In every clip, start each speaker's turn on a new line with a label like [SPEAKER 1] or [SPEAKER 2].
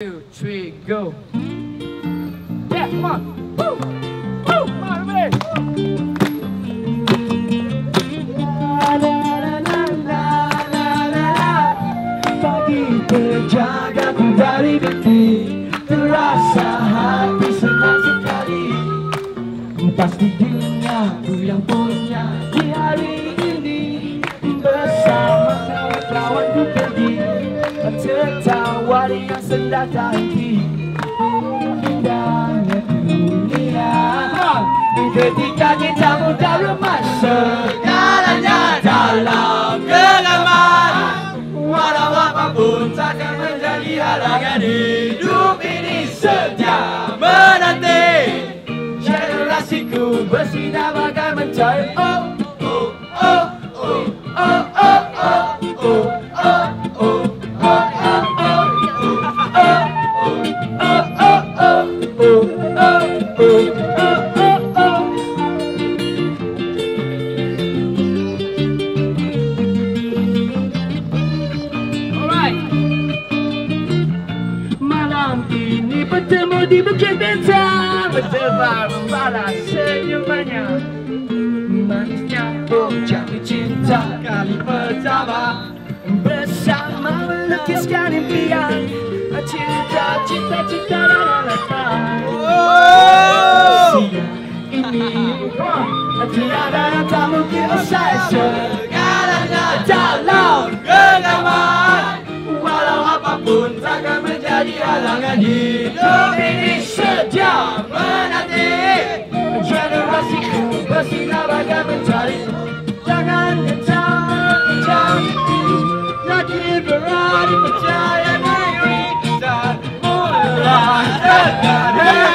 [SPEAKER 1] two, three, go. Yeah, come on. Woo! Woo! Come on, everybody.
[SPEAKER 2] Pagi terjagaku dari mimpi Terasa hati senang sekali Pasti duniaku yang punya di hari Wali yang sendata hati Indahnya dunia Ketika kita muda lemas Segalanya dalam genggaman. Walau apa pun takkan menjadi halangan Hidup ini setia menanti. Generasiku bersinar bagai mencari Oh, oh, oh, oh, oh, oh, oh, oh. Di bukit bintang Bertebar membalas senyumannya. Manisnya jatuh cinta kali pertama Bersama melukiskan impian Cinta, cinta, cinta dan harapan Siang ini Tiada yang tak mungkin usai Segalanya. Dalam genggaman Walau apa pun takkan menjadi halangan Hidup Hey!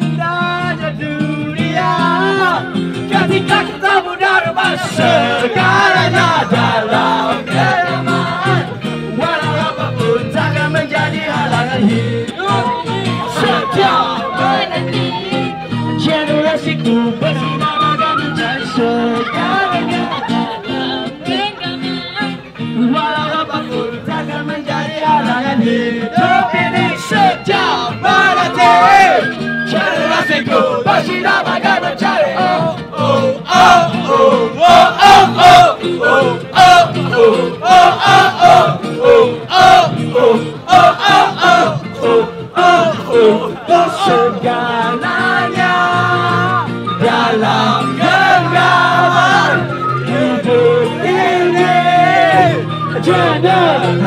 [SPEAKER 2] Indahnya dunia. Ketika kita muda remaja Segalanya dalam genggaman Walau apa pun takkan menjadi halangan hidup. Setia menanti Generasiku untuk segalanya dalam genggaman hidup ini. Jenazah